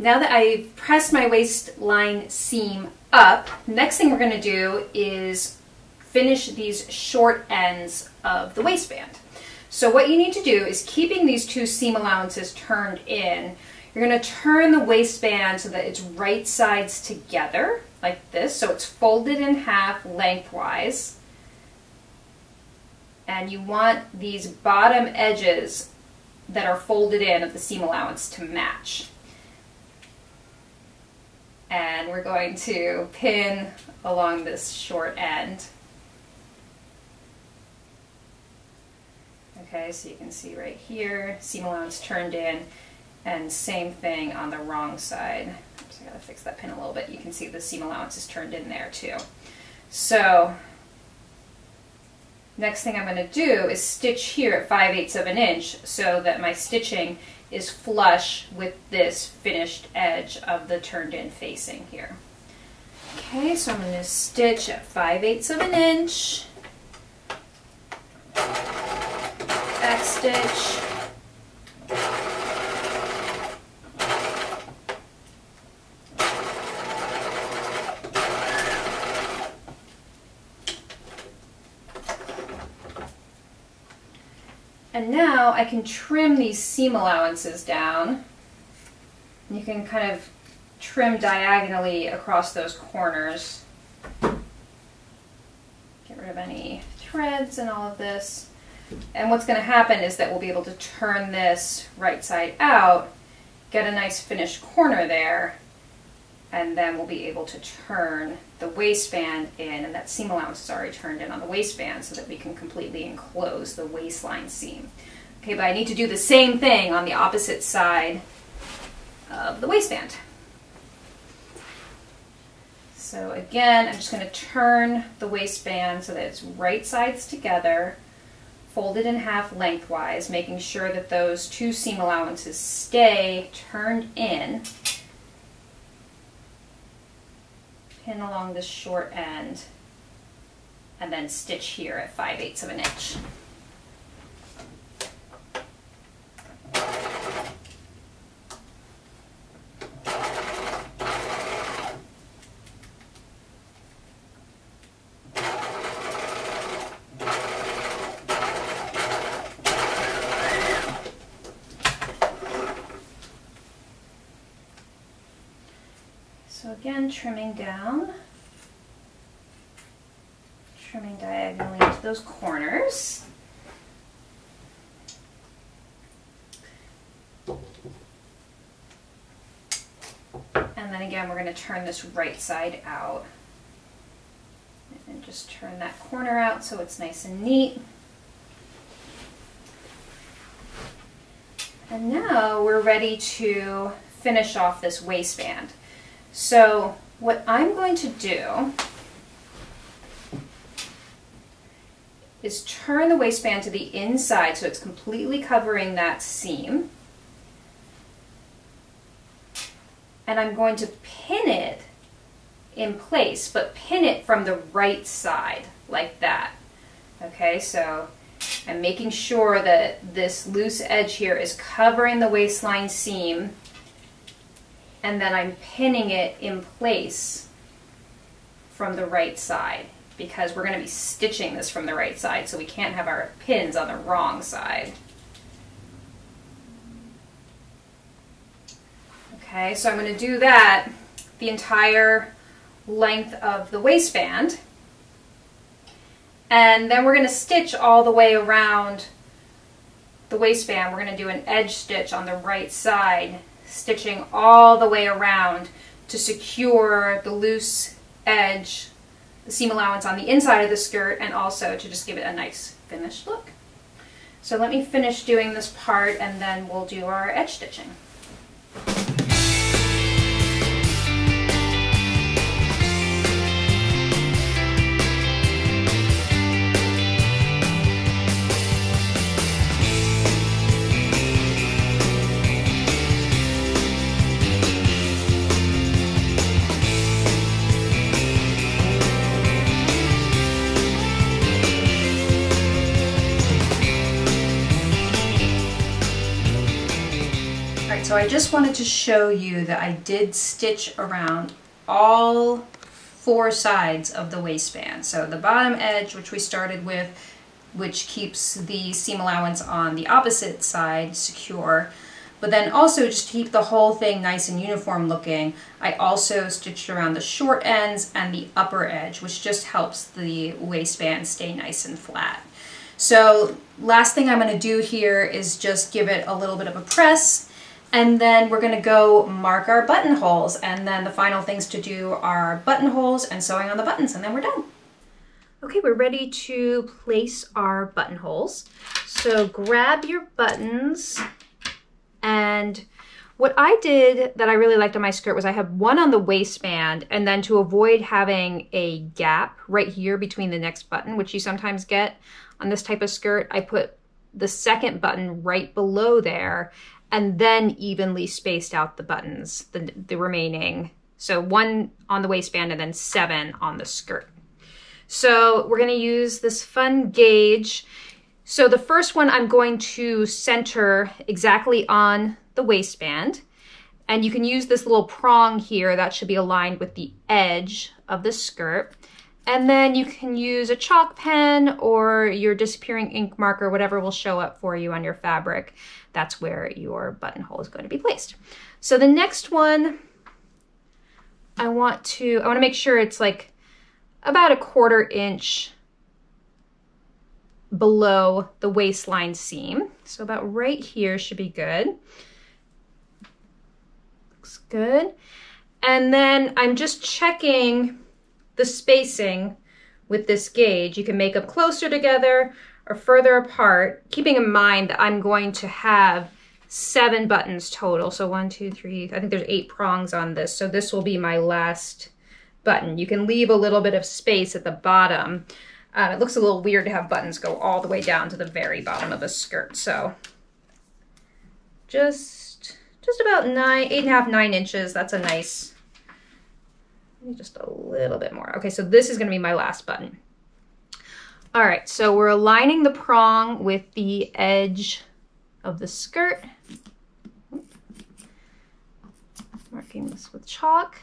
Now that I've pressed my waistline seam up, next thing we're going to do is finish these short ends of the waistband. So what you need to do is keeping these two seam allowances turned in, you're going to turn the waistband so that it's right sides together like this. So it's folded in half lengthwise. And you want these bottom edges that are folded in of the seam allowance to match. And we're going to pin along this short end. Okay, so you can see right here, seam allowance turned in, and same thing on the wrong side. Oops, I gotta fix that pin a little bit. You can see the seam allowance is turned in there too. So, next thing I'm gonna do is stitch here at 5 eighths of an inch so that my stitching is flush with this finished edge of the turned in facing here. Okay, so I'm gonna stitch at 5 eighths of an inch. back stitch. And now I can trim these seam allowances down. You can kind of trim diagonally across those corners. Get rid of any threads and all of this. And what's going to happen is that we'll be able to turn this right side out, get a nice finished corner there, and then we'll be able to turn the waistband in, and that seam allowance is already turned in on the waistband so that we can completely enclose the waistline seam. Okay, but I need to do the same thing on the opposite side of the waistband. So again, I'm just going to turn the waistband so that it's right sides together folded in half lengthwise, making sure that those two seam allowances stay turned in. Pin along this short end, and then stitch here at 5 eighths of an inch. So again, trimming down, trimming diagonally into those corners. And then again, we're going to turn this right side out. And just turn that corner out so it's nice and neat. And now we're ready to finish off this waistband. So what I'm going to do is turn the waistband to the inside so it's completely covering that seam. And I'm going to pin it in place, but pin it from the right side, like that. Okay, so I'm making sure that this loose edge here is covering the waistline seam and then I'm pinning it in place from the right side because we're going to be stitching this from the right side so we can't have our pins on the wrong side. Okay, so I'm going to do that the entire length of the waistband. And then we're going to stitch all the way around the waistband. We're going to do an edge stitch on the right side stitching all the way around to secure the loose edge, seam allowance on the inside of the skirt, and also to just give it a nice finished look. So let me finish doing this part and then we'll do our edge stitching. So I just wanted to show you that I did stitch around all four sides of the waistband. So the bottom edge, which we started with, which keeps the seam allowance on the opposite side secure. But then also just to keep the whole thing nice and uniform looking, I also stitched around the short ends and the upper edge, which just helps the waistband stay nice and flat. So last thing I'm gonna do here is just give it a little bit of a press and then we're gonna go mark our buttonholes. And then the final things to do are buttonholes and sewing on the buttons and then we're done. Okay, we're ready to place our buttonholes. So grab your buttons and what I did that I really liked on my skirt was I have one on the waistband and then to avoid having a gap right here between the next button, which you sometimes get on this type of skirt, I put the second button right below there and then evenly spaced out the buttons, the, the remaining. So one on the waistband and then seven on the skirt. So we're gonna use this fun gauge. So the first one I'm going to center exactly on the waistband. And you can use this little prong here that should be aligned with the edge of the skirt. And then you can use a chalk pen or your disappearing ink marker, whatever will show up for you on your fabric. That's where your buttonhole is going to be placed. So the next one, I want to, I want to make sure it's like about a quarter inch below the waistline seam. So about right here should be good. Looks good. And then I'm just checking the spacing with this gauge. You can make them closer together or further apart, keeping in mind that I'm going to have seven buttons total. So one, two, three, I think there's eight prongs on this. So this will be my last button. You can leave a little bit of space at the bottom. Uh, it looks a little weird to have buttons go all the way down to the very bottom of a skirt. So just, just about nine, eight and a half, nine inches. That's a nice just a little bit more. Okay, so this is gonna be my last button. All right, so we're aligning the prong with the edge of the skirt. Marking this with chalk.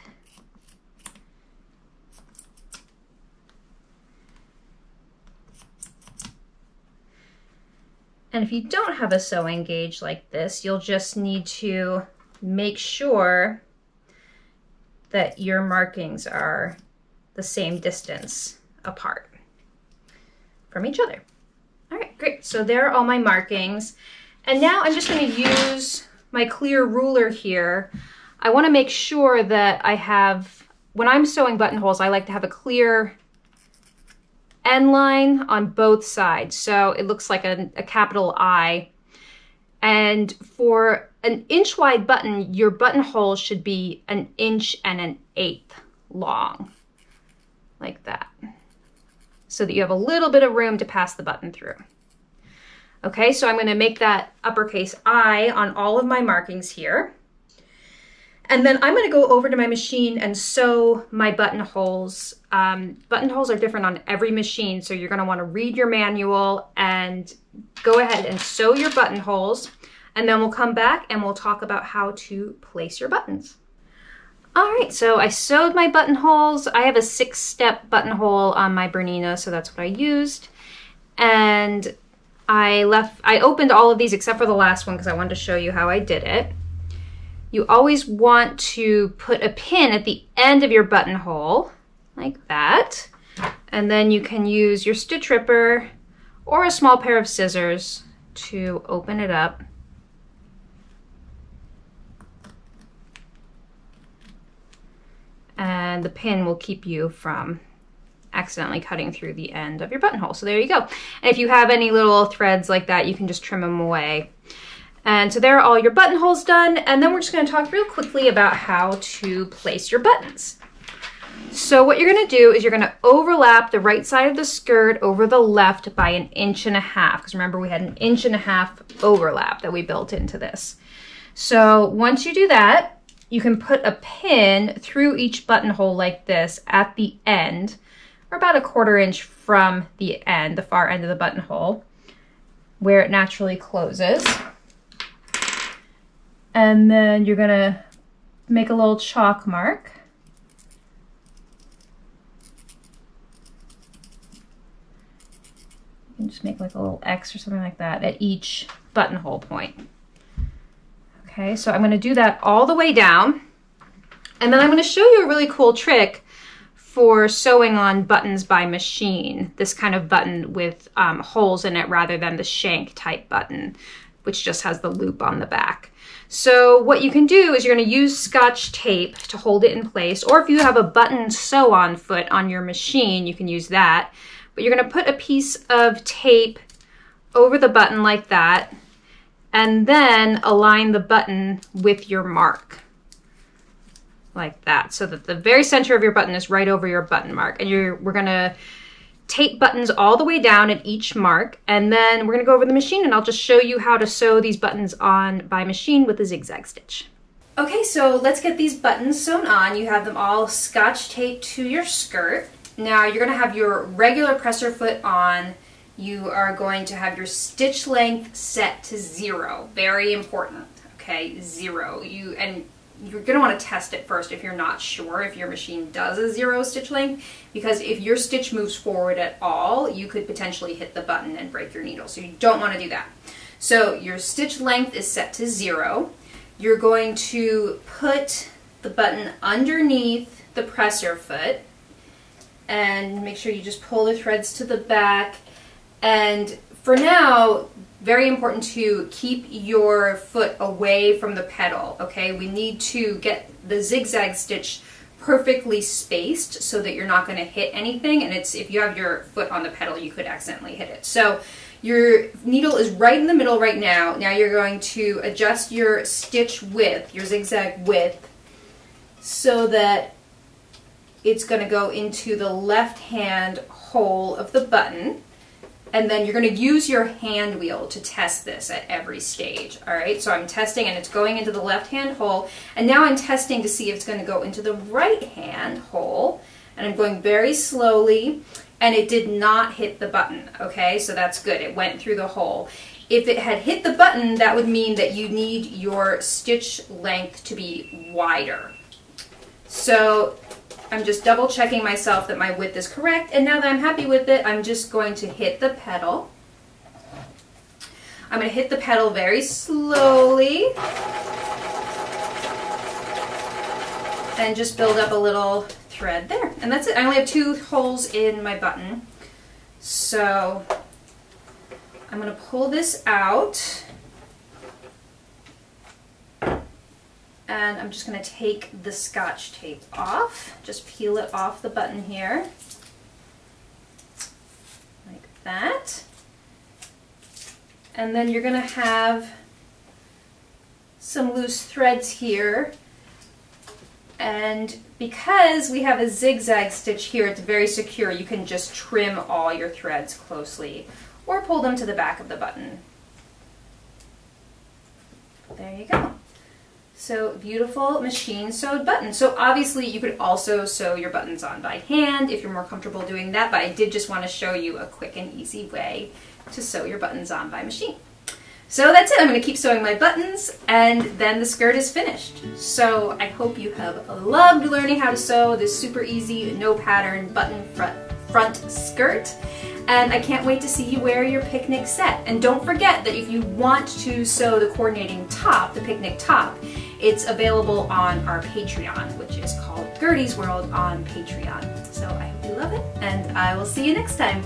And if you don't have a sewing gauge like this, you'll just need to make sure that your markings are the same distance apart from each other. All right, great. So there are all my markings. And now I'm just going to use my clear ruler here. I want to make sure that I have, when I'm sewing buttonholes, I like to have a clear end line on both sides. So it looks like a, a capital I. And for an inch wide button, your buttonhole should be an inch and an eighth long, like that, so that you have a little bit of room to pass the button through. Okay, so I'm going to make that uppercase I on all of my markings here. And then I'm going to go over to my machine and sew my buttonholes. Um, buttonholes are different on every machine, so you're going to want to read your manual and go ahead and sew your buttonholes. And then we'll come back and we'll talk about how to place your buttons. All right, so I sewed my buttonholes. I have a six step buttonhole on my Bernina, so that's what I used. And I left, I opened all of these except for the last one because I wanted to show you how I did it. You always want to put a pin at the end of your buttonhole, like that. And then you can use your stitch ripper or a small pair of scissors to open it up and the pin will keep you from accidentally cutting through the end of your buttonhole. So there you go. And if you have any little threads like that, you can just trim them away. And so there are all your buttonholes done. And then we're just gonna talk real quickly about how to place your buttons. So what you're gonna do is you're gonna overlap the right side of the skirt over the left by an inch and a half. Because remember we had an inch and a half overlap that we built into this. So once you do that, you can put a pin through each buttonhole like this at the end, or about a quarter inch from the end, the far end of the buttonhole, where it naturally closes and then you're gonna make a little chalk mark. You can just make like a little X or something like that at each buttonhole point. Okay, so I'm gonna do that all the way down. And then I'm gonna show you a really cool trick for sewing on buttons by machine, this kind of button with um, holes in it rather than the shank type button, which just has the loop on the back. So what you can do is you're gonna use scotch tape to hold it in place, or if you have a button sew on foot on your machine, you can use that. But you're gonna put a piece of tape over the button like that, and then align the button with your mark like that so that the very center of your button is right over your button mark and you're we're gonna tape buttons all the way down at each mark and then we're gonna go over the machine and I'll just show you how to sew these buttons on by machine with a zigzag stitch. Okay, so let's get these buttons sewn on. You have them all scotch taped to your skirt. Now you're gonna have your regular presser foot on you are going to have your stitch length set to zero. Very important, okay? Zero. You And you're going to want to test it first if you're not sure if your machine does a zero stitch length because if your stitch moves forward at all, you could potentially hit the button and break your needle. So you don't want to do that. So your stitch length is set to zero. You're going to put the button underneath the presser foot and make sure you just pull the threads to the back and for now, very important to keep your foot away from the pedal, okay? We need to get the zigzag stitch perfectly spaced so that you're not going to hit anything and it's if you have your foot on the pedal you could accidentally hit it. So your needle is right in the middle right now. Now you're going to adjust your stitch width, your zigzag width, so that it's going to go into the left hand hole of the button and then you're going to use your hand wheel to test this at every stage. All right, so I'm testing and it's going into the left hand hole. And now I'm testing to see if it's going to go into the right hand hole. And I'm going very slowly and it did not hit the button. Okay, so that's good. It went through the hole. If it had hit the button, that would mean that you need your stitch length to be wider. So I'm just double checking myself that my width is correct. And now that I'm happy with it, I'm just going to hit the pedal. I'm going to hit the pedal very slowly. And just build up a little thread there. And that's it. I only have two holes in my button. So I'm going to pull this out. And I'm just going to take the scotch tape off, just peel it off the button here, like that. And then you're going to have some loose threads here. And because we have a zigzag stitch here, it's very secure. You can just trim all your threads closely or pull them to the back of the button. There you go. So beautiful machine sewed buttons. So obviously you could also sew your buttons on by hand if you're more comfortable doing that, but I did just want to show you a quick and easy way to sew your buttons on by machine. So that's it. I'm going to keep sewing my buttons and then the skirt is finished. So I hope you have loved learning how to sew this super easy, no pattern button front, front skirt and I can't wait to see you wear your picnic set. And don't forget that if you want to sew the coordinating top, the picnic top, it's available on our Patreon, which is called Gertie's World on Patreon. So I hope you love it, and I will see you next time.